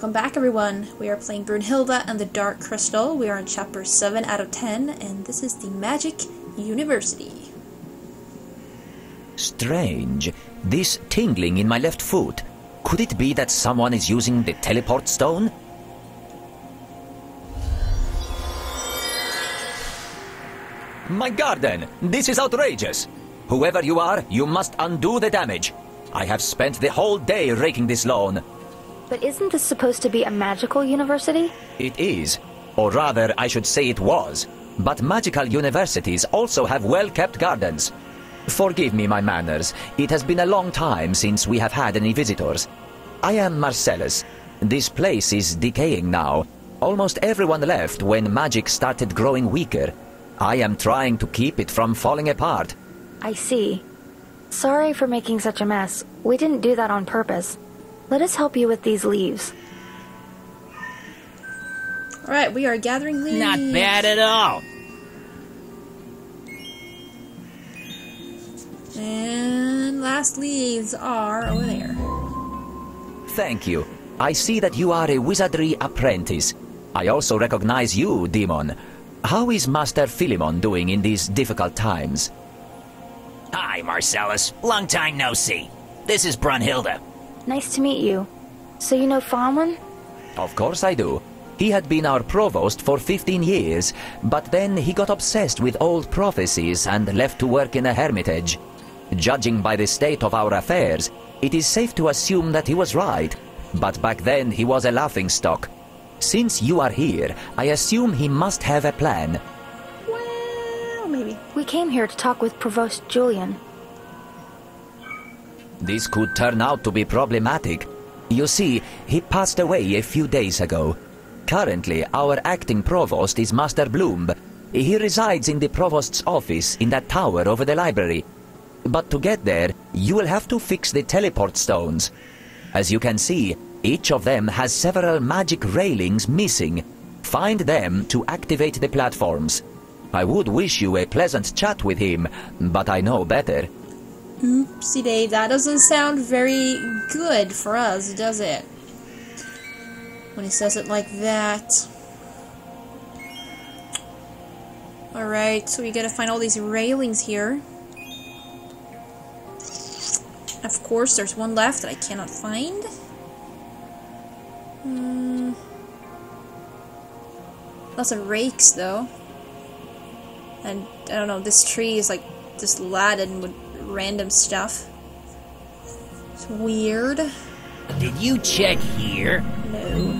Welcome back, everyone. We are playing Brunhilda and the Dark Crystal. We are on chapter 7 out of 10, and this is the Magic University. Strange. This tingling in my left foot. Could it be that someone is using the teleport stone? My garden! This is outrageous! Whoever you are, you must undo the damage. I have spent the whole day raking this lawn. But isn't this supposed to be a magical university? It is. Or rather, I should say it was. But magical universities also have well-kept gardens. Forgive me my manners. It has been a long time since we have had any visitors. I am Marcellus. This place is decaying now. Almost everyone left when magic started growing weaker. I am trying to keep it from falling apart. I see. Sorry for making such a mess. We didn't do that on purpose. Let us help you with these leaves. Alright, we are gathering leaves. Not bad at all. And last leaves are over there. Thank you. I see that you are a wizardry apprentice. I also recognize you, Demon. How is Master Philemon doing in these difficult times? Hi, Marcellus. Long time no see. This is Brunhilda. Nice to meet you. So you know Farman? Of course I do. He had been our provost for 15 years, but then he got obsessed with old prophecies and left to work in a hermitage. Judging by the state of our affairs, it is safe to assume that he was right. But back then he was a laughingstock. Since you are here, I assume he must have a plan. Well, maybe. We came here to talk with Provost Julian. This could turn out to be problematic. You see, he passed away a few days ago. Currently, our acting provost is Master Bloom. He resides in the provost's office in that tower over the library. But to get there, you will have to fix the teleport stones. As you can see, each of them has several magic railings missing. Find them to activate the platforms. I would wish you a pleasant chat with him, but I know better. Oopsie day, that doesn't sound very good for us, does it? When he says it like that. Alright, so we gotta find all these railings here. Of course, there's one left that I cannot find. Hmm. Lots of rakes, though. And, I don't know, this tree is like just laden with random stuff. It's weird. Did you check here? No.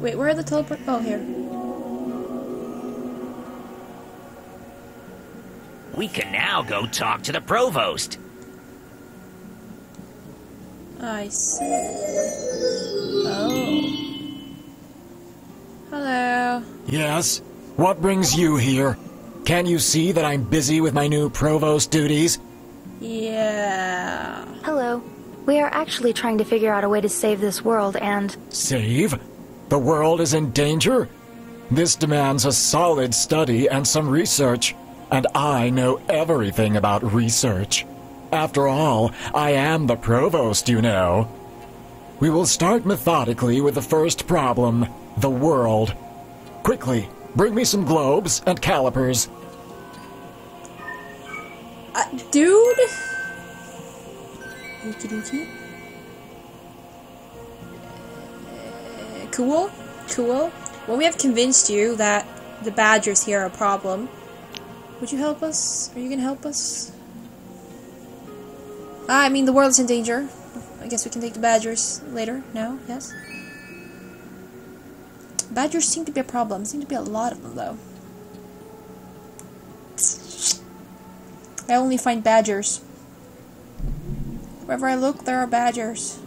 Wait, where are the teleport? Oh, here. We can now go talk to the provost. I see. Oh. Hello. Yes? What brings you here? Can't you see that I'm busy with my new provost duties? Yeah. Hello. We are actually trying to figure out a way to save this world and. Save? The world is in danger? This demands a solid study and some research, and I know everything about research. After all, I am the provost, you know. We will start methodically with the first problem the world. Quickly, bring me some globes and calipers. Uh, dude? Uh, cool. Cool. Well, we have convinced you that the badgers here are a problem. Would you help us? Are you gonna help us? Ah, I mean, the world is in danger. I guess we can take the badgers later. No? Yes? Badgers seem to be a problem. Seem to be a lot of them, though. I only find badgers. Wherever I look, there are badgers.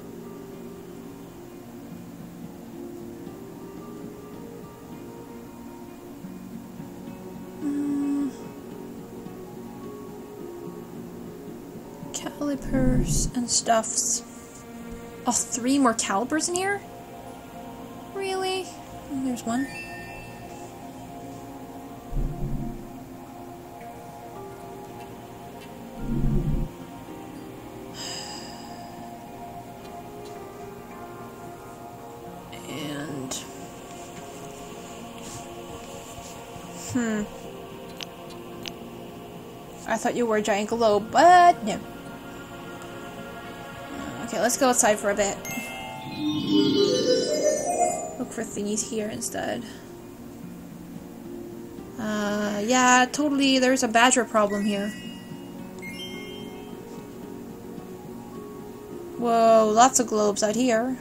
Mm. Calipers and stuffs. Oh, three more calipers in here? Really? There's one. And hmm. I thought you were a giant globe, but no. Okay, let's go outside for a bit. Look for thingies here instead. Uh, yeah, totally, there's a badger problem here. Whoa, lots of globes out here.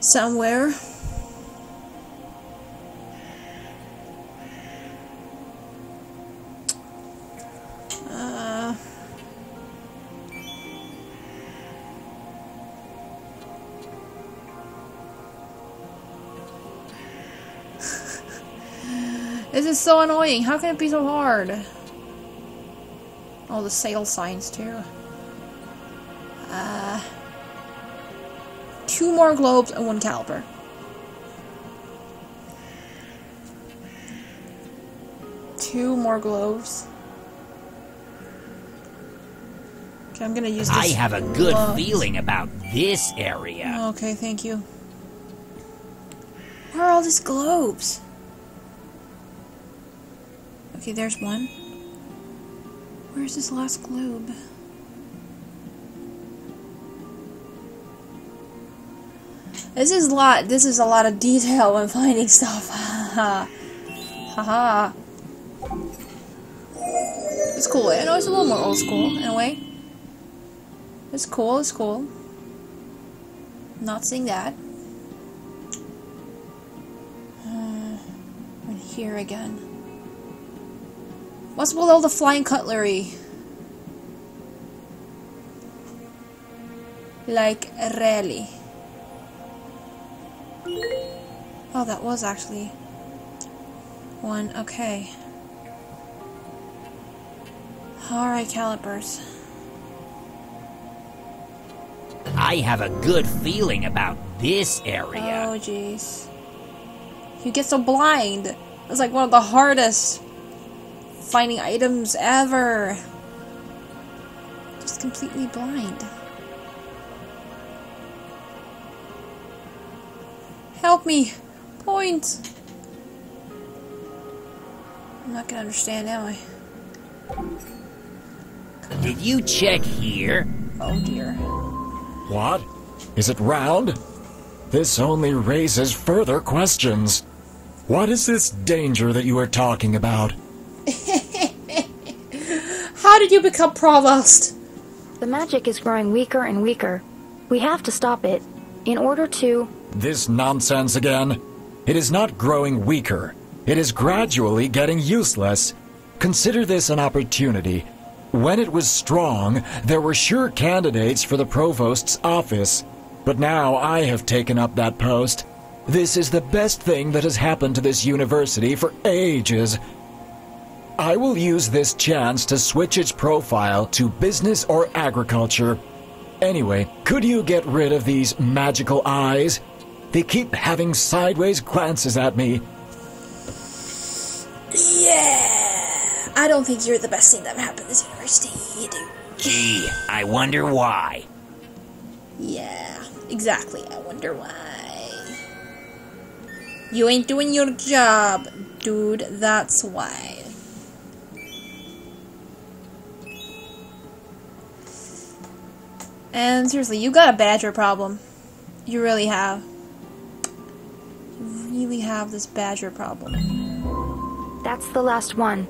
Somewhere. This is so annoying. How can it be so hard? All the sale signs too. Uh, two more globes and one caliper. Two more globes. Okay, I'm gonna use this. I have a good feeling about this area. Okay, thank you. Where are all these globes? Okay, there's one. Where's this last globe? This is a lot. This is a lot of detail when finding stuff. Haha. Haha. It's cool. I know it's a little more old school in a way. It's cool. It's cool. Not seeing that. Uh, and here again. What's below the flying cutlery? Like, really. Oh, that was actually one. Okay. Alright, calipers. I have a good feeling about this area. Oh, jeez. You get so blind. It's like one of the hardest finding items ever. Just completely blind. Help me! Point! I'm not gonna understand, am I? Did you check here? Oh dear. What? Is it round? This only raises further questions. What is this danger that you are talking about? How did you become provost? The magic is growing weaker and weaker. We have to stop it. In order to. This nonsense again? It is not growing weaker. It is gradually getting useless. Consider this an opportunity. When it was strong, there were sure candidates for the provost's office. But now I have taken up that post. This is the best thing that has happened to this university for ages. I will use this chance to switch its profile to business or agriculture. Anyway, could you get rid of these magical eyes? They keep having sideways glances at me. Yeah. I don't think you're the best thing that happened to this university. You do. Gee, I wonder why. Yeah, exactly. I wonder why. You ain't doing your job, dude. That's why. And seriously, you got a badger problem. You really have. You really have this badger problem. That's the last one.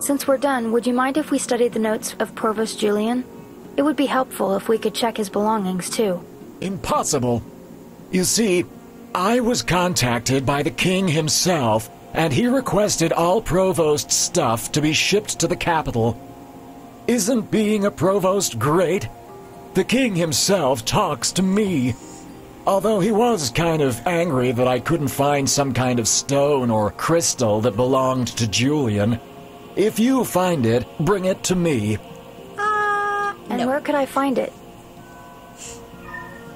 Since we're done, would you mind if we studied the notes of Provost Julian? It would be helpful if we could check his belongings, too. Impossible. You see, I was contacted by the king himself, and he requested all provost stuff to be shipped to the capital. Isn't being a provost great? The king himself talks to me. Although he was kind of angry that I couldn't find some kind of stone or crystal that belonged to Julian. If you find it, bring it to me. Uh, and No. where could I find it?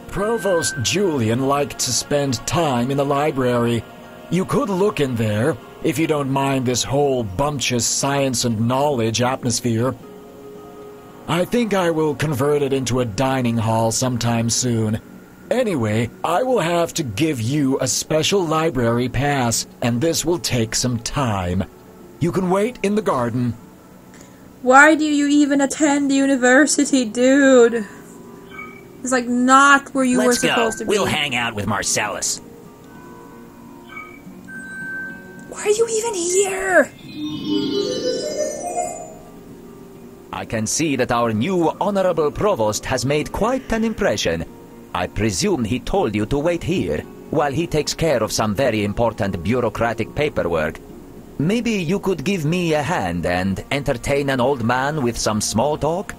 Provost Julian liked to spend time in the library. You could look in there, if you don't mind this whole bumptious science and knowledge atmosphere. I think I will convert it into a dining hall sometime soon. Anyway, I will have to give you a special library pass, and this will take some time. You can wait in the garden. Why do you even attend university, dude? It's like not where you were Let's go. supposed to be. We'll hang out with Marcellus. Why are you even here? I can see that our new honorable provost has made quite an impression. I presume he told you to wait here, while he takes care of some very important bureaucratic paperwork. Maybe you could give me a hand and entertain an old man with some small talk?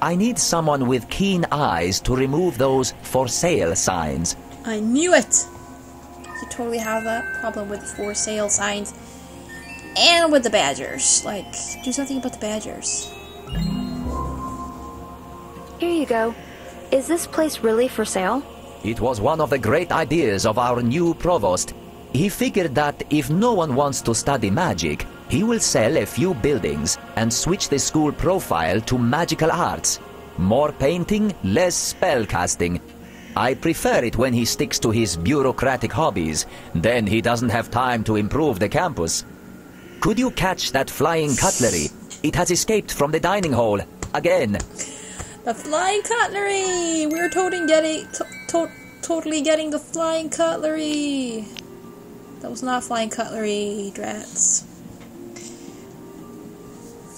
I need someone with keen eyes to remove those for sale signs. I knew it. You totally have a problem with for sale signs and with the badgers. Like, do something about the badgers. Here you go. Is this place really for sale? It was one of the great ideas of our new provost. He figured that if no one wants to study magic, he will sell a few buildings and switch the school profile to magical arts. More painting, less spellcasting. I prefer it when he sticks to his bureaucratic hobbies. Then he doesn't have time to improve the campus. Could you catch that flying cutlery? It has escaped from the dining hall. Again. The flying cutlery! We're totally getting, to, to, totally getting the flying cutlery. That was not flying cutlery, drats.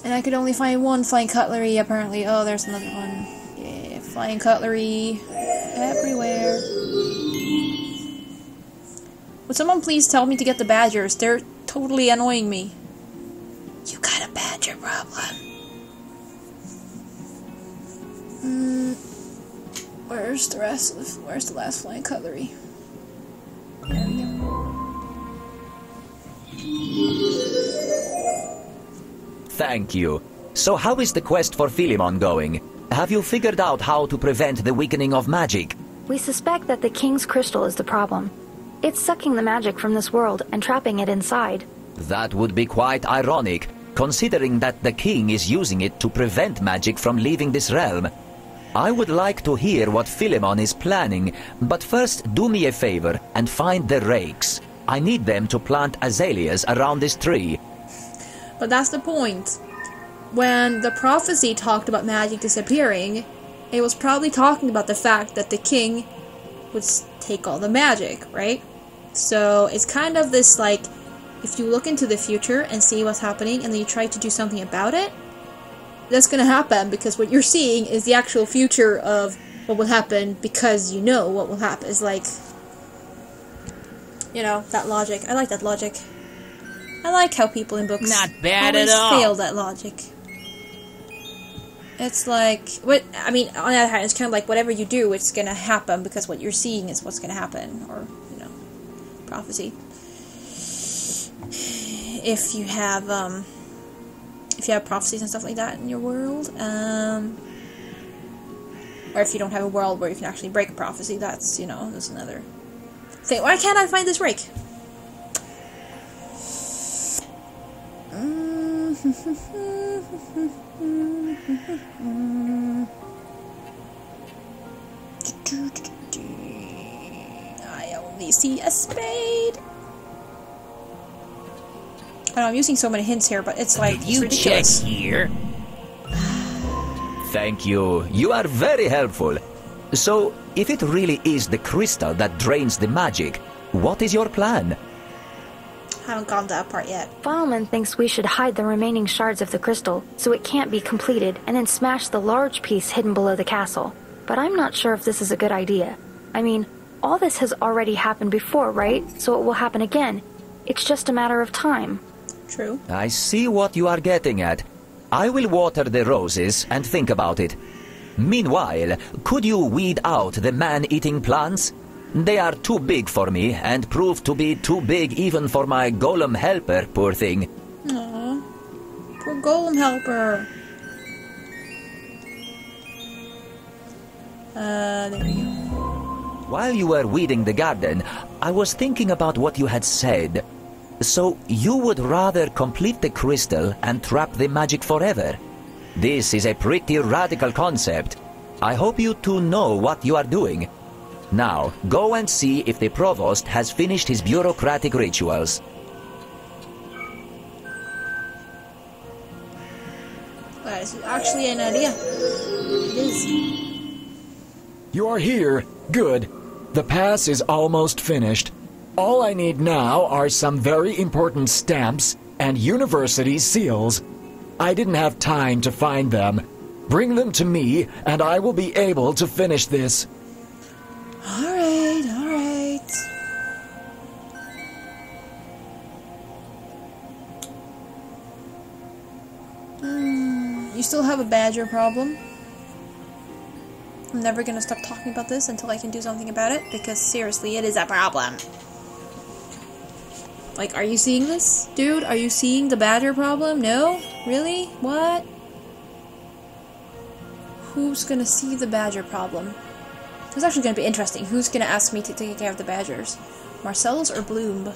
And I could only find one flying cutlery, apparently. Oh, there's another one. Yeah, flying cutlery everywhere. Would someone please tell me to get the badgers? They're totally annoying me. Where's the rest of the, where's the last flying cutlery? There we go. Thank you. So how is the quest for Philemon going? Have you figured out how to prevent the weakening of magic? We suspect that the King's Crystal is the problem. It's sucking the magic from this world and trapping it inside. That would be quite ironic, considering that the king is using it to prevent magic from leaving this realm. I would like to hear what Philemon is planning, but first do me a favor and find the rakes. I need them to plant azaleas around this tree. But that's the point. When the prophecy talked about magic disappearing, it was probably talking about the fact that the king would take all the magic, right? So it's kind of this like, if you look into the future and see what's happening and then you try to do something about it, that's gonna happen because what you're seeing is the actual future of what will happen because you know what will happen. It's like, you know, that logic. I like that logic. I like how people in books Not bad at always all. fail that logic. It's like what I mean. On the other hand, it's kind of like whatever you do, it's gonna happen because what you're seeing is what's gonna happen, or you know, prophecy. If you have um, you have prophecies and stuff like that in your world, um, or if you don't have a world where you can actually break a prophecy, that's you know that's another thing. Why can't I find this rake? I only see a spade. I know I'm using so many hints here, but it's like Did it's you check ridiculous. here? Thank you. You are very helpful. So, if it really is the crystal that drains the magic, what is your plan? I haven't gone to that part yet. Philemon thinks we should hide the remaining shards of the crystal so it can't be completed and then smash the large piece hidden below the castle. But I'm not sure if this is a good idea. I mean, all this has already happened before, right? So it will happen again. It's just a matter of time. True. I see what you are getting at. I will water the roses and think about it. Meanwhile, could you weed out the man-eating plants? They are too big for me and prove to be too big even for my golem helper, poor thing. Aww. Poor golem helper. Uh, there we go. While you were weeding the garden, I was thinking about what you had said. So, you would rather complete the crystal and trap the magic forever? This is a pretty radical concept. I hope you two know what you are doing. Now, go and see if the provost has finished his bureaucratic rituals. That is actually an idea. It is. You are here. Good. The pass is almost finished. All I need now are some very important stamps and university seals. I didn't have time to find them. Bring them to me, and I will be able to finish this. Alright, alright. Hmm, you still have a badger problem? I'm never gonna stop talking about this until I can do something about it, because seriously, it is a problem. Like, are you seeing this? Dude, are you seeing the badger problem? No? Really? What? Who's gonna see the badger problem? It's actually gonna be interesting. Who's gonna ask me to take care of the badgers? Marcellus or Bloom?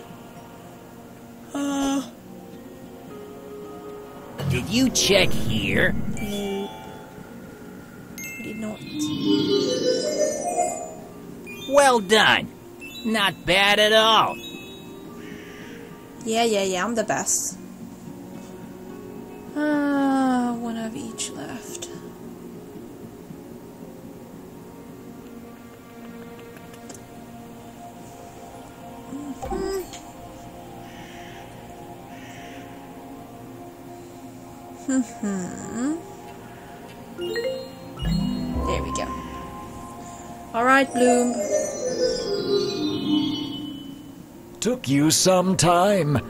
Uh, Did you check here? no. I did not. Well done. Not bad at all. Yeah, yeah, yeah, I'm the best. Ah, one of each left. Mhm. There we go. Alright, Bloom. Took you some time.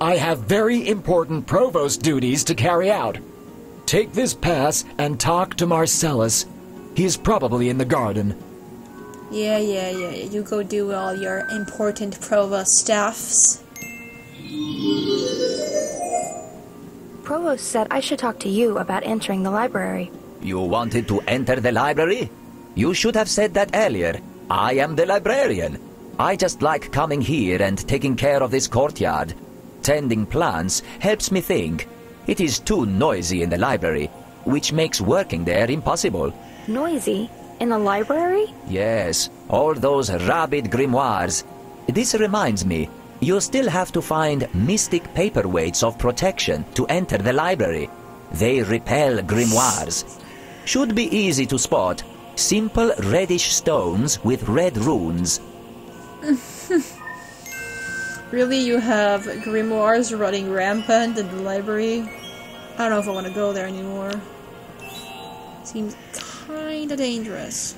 I have very important provost duties to carry out. Take this pass and talk to Marcellus. He is probably in the garden. Yeah, yeah, yeah. You go do all your important provost stuffs. Provost said I should talk to you about entering the library. You wanted to enter the library? You should have said that earlier. I am the librarian. I just like coming here and taking care of this courtyard. Tending plants helps me think. It is too noisy in the library, which makes working there impossible. Noisy? In the library? Yes, all those rabid grimoires. This reminds me, you still have to find mystic paperweights of protection to enter the library. They repel grimoires. Should be easy to spot. Simple reddish stones with red runes. Really, you have grimoires running rampant in the library? I don't know if I want to go there anymore. Seems kinda dangerous.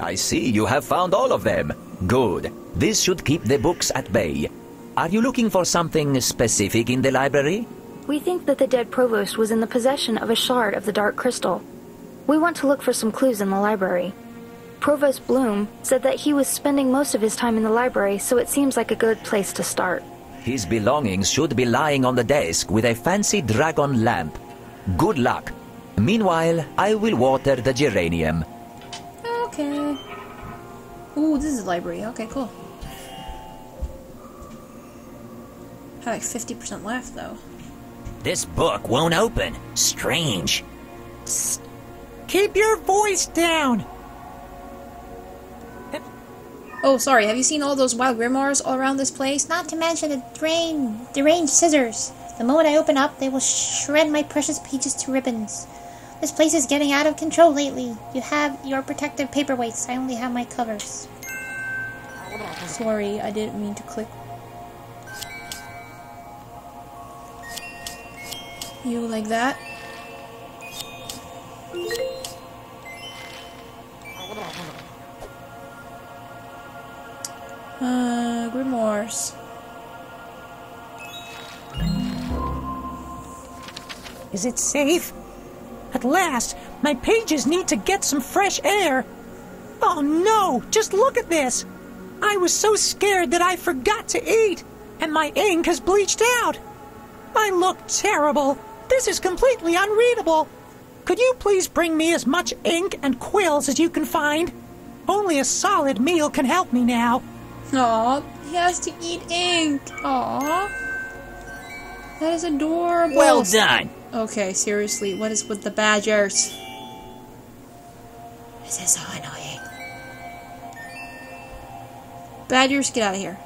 I see you have found all of them. Good. This should keep the books at bay. Are you looking for something specific in the library? We think that the dead provost was in the possession of a shard of the dark crystal. We want to look for some clues in the library. Provost Bloom said that he was spending most of his time in the library, so it seems like a good place to start. His belongings should be lying on the desk with a fancy dragon lamp. Good luck. Meanwhile, I will water the geranium. Okay. Ooh, this is a library. Okay, cool. Have like 50% left, though. This book won't open. Strange. Keep your voice down. Oh, sorry. Have you seen all those wild grimoires all around this place? Not to mention the drain, deranged scissors. The moment I open up, they will shred my precious pages to ribbons. This place is getting out of control lately. You have your protective paperweights. I only have my covers. Sorry, I didn't mean to click. You like that? Uh, grimoires. Is it safe? At last, my pages need to get some fresh air. Oh no, just look at this. I was so scared that I forgot to eat, and my ink has bleached out. I look terrible. This is completely unreadable. Could you please bring me as much ink and quills as you can find? Only a solid meal can help me now. Aw, he has to eat ink. Aw. That is adorable. Well done. Okay, seriously, what is with the badgers? This is so annoying. Badgers, get out of here.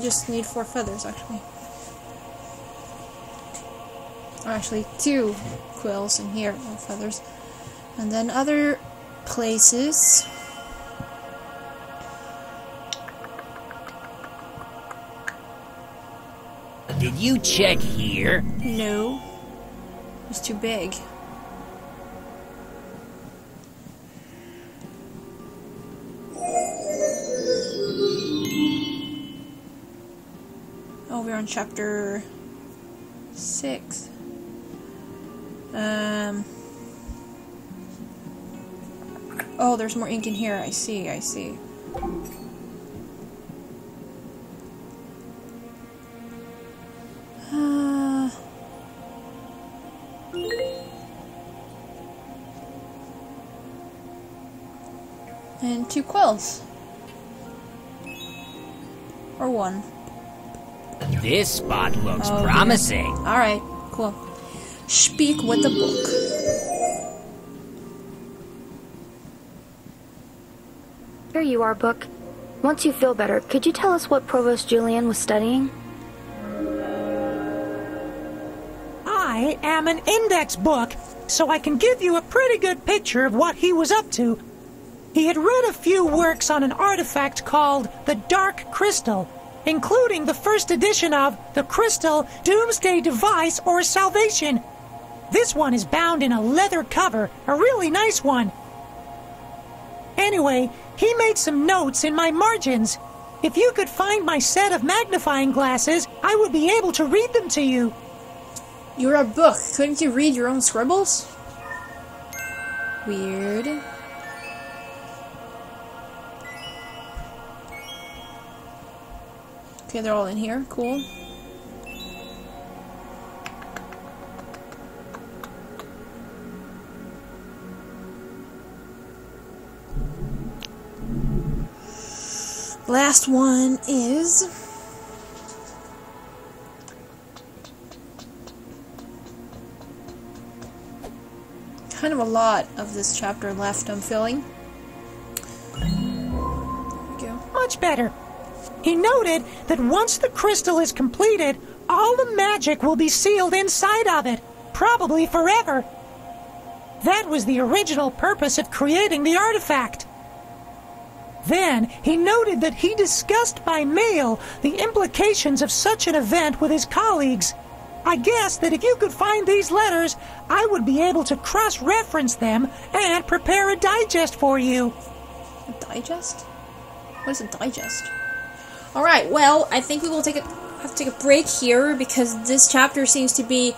Just need four feathers, actually. Or actually, two quills in here, no feathers. And then other places. Did you check here? No. It's too big. On chapter six. Um. Oh, there's more ink in here. I see, I see. Uh, and two quills. Or one. This spot looks Oh, dear. promising. Alright, cool. Speak with the book. Here you are, Book. Once you feel better, could you tell us what Provost Julian was studying? I am an index book, so I can give you a pretty good picture of what he was up to. He had read a few works on an artifact called the Dark Crystal, including the first edition of The Crystal Doomsday Device or Salvation. This one is bound in a leather cover, a really nice one. Anyway, he made some notes in my margins. If you could find my set of magnifying glasses, I would be able to read them to you. You're a book. Couldn't you read your own scribbles? Weird. Okay, they're all in here. Cool. Last one is kind of a lot of this chapter left, I'm go. Much better. He noted that once the crystal is completed, all the magic will be sealed inside of it, probably forever. That was the original purpose of creating the artifact. Then he noted that he discussed by mail the implications of such an event with his colleagues. I guess that if you could find these letters, I would be able to cross reference them and prepare a digest for you. A digest? What is a digest? Alright, well, I think we will take a have to take a break here because this chapter seems to be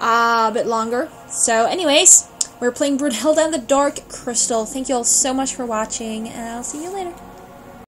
uh, a bit longer. So, anyways, we're playing Brunhilda and the Dark Crystal. Thank you all so much for watching, and I'll see you later.